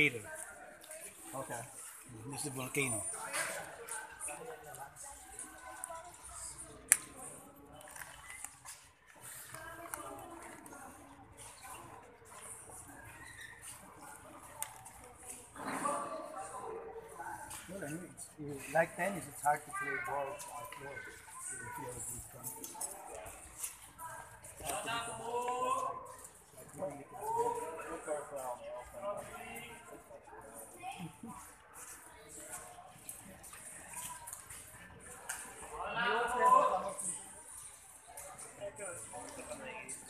Crater. Okay. This is the volcano. Well, I mean, it's, like tennis, it's hard to play ball outdoors. Like, like, goes home to believe.